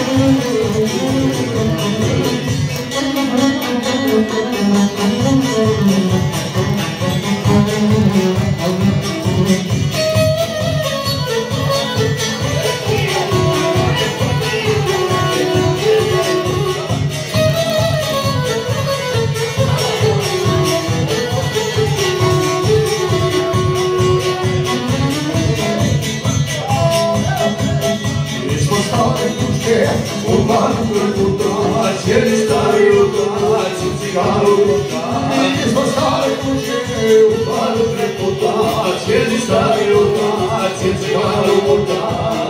Thank you. плаче, у банку туда, через старую дачу, цигару туда. Из старой кучи, у банку туда, через старую дачу, цигару туда.